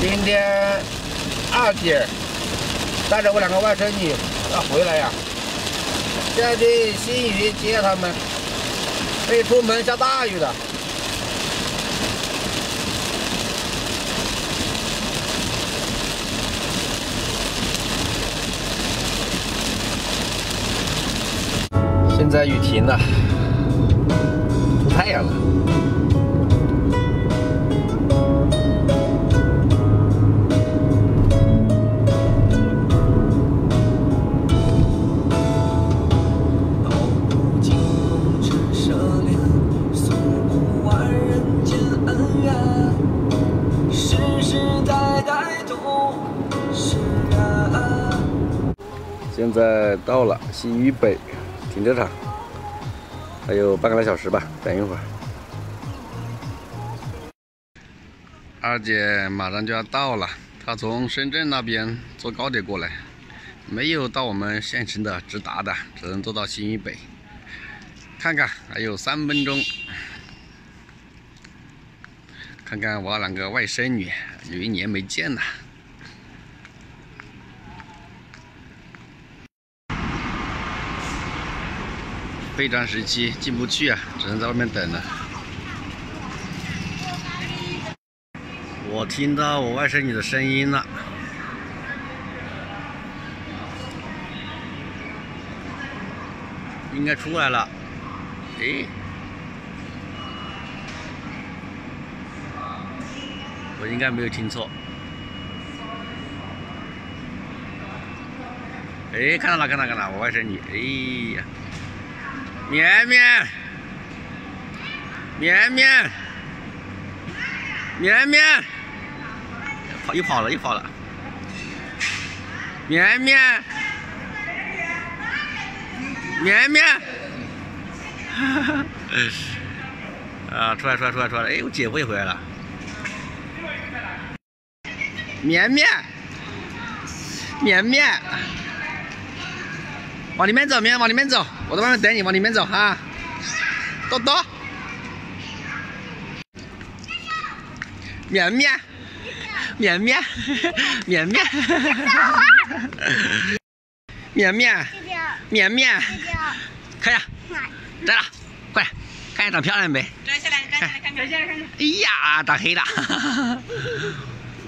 今天二姐带着我两个外甥女要回来呀，要去新余接他们。没出门下大雨了。现在雨停了，出太阳了。现在到了新余北停车场，还有半个来小时吧，等一会儿。二姐马上就要到了，她从深圳那边坐高铁过来，没有到我们县城的直达的，只能坐到新余北。看看还有三分钟，看看我两个外甥女，有一年没见了。备战时期进不去啊，只能在外面等了。我听到我外甥女的声音了，应该出来了。哎，我应该没有听错。哎，看到了，看到了，看到了，我外甥女。哎呀！绵绵，绵绵，绵绵，跑又跑了又跑了，绵绵，绵绵，哈哈，啊，出来出来出来出来！哎，我姐夫也回来了，绵绵，绵绵。往里面走，绵绵往里面走，我在外面等你，往里面走哈。多多，绵绵，绵绵，绵绵，绵绵，绵绵，看呀，摘了，快，看下长漂亮没？摘下来，摘下来看看。哎呀，长黑了，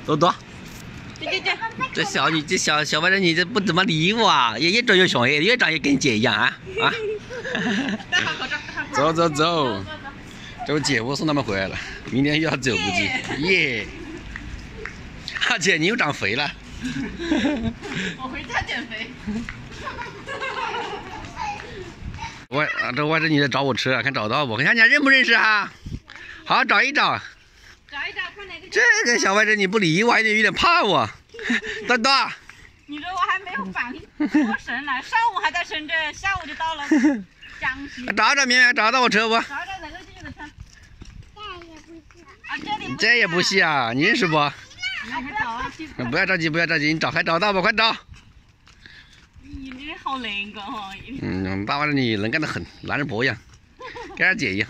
多多。这小女，这小小外甥你，这不怎么理我啊，也越长越凶，越长越跟姐一样啊啊！走走走，这我姐夫送他们回来了，明天又要走估计。耶！二姐，你又长肥了。我回家减肥。外啊，这外甥女在找我车，看找到不？看人家认不认识啊？好，找一找。找一找，看哪个。这个小外甥你不理我，有点有点怕我。多多，你说我还没有反应过神来，上午还在深圳，下午就到了 江西。找找绵绵，找到我车不？找找哪个地方的车？这也不是啊，这里这也不是啊，你认识不？不要着急，不要着急，你找还找到不？快找！你你好能干哈！嗯，大娃子你能干得很，男人婆一样，跟二姐一样。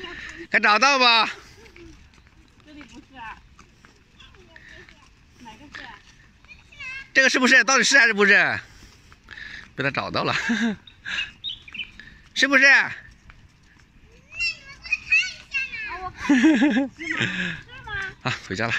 还找到不？这里不是啊。哪个是？这个是不是？到底是还是不是？被他找到了，是不是？那你们过来看一下呢。是吗？啊，回家了。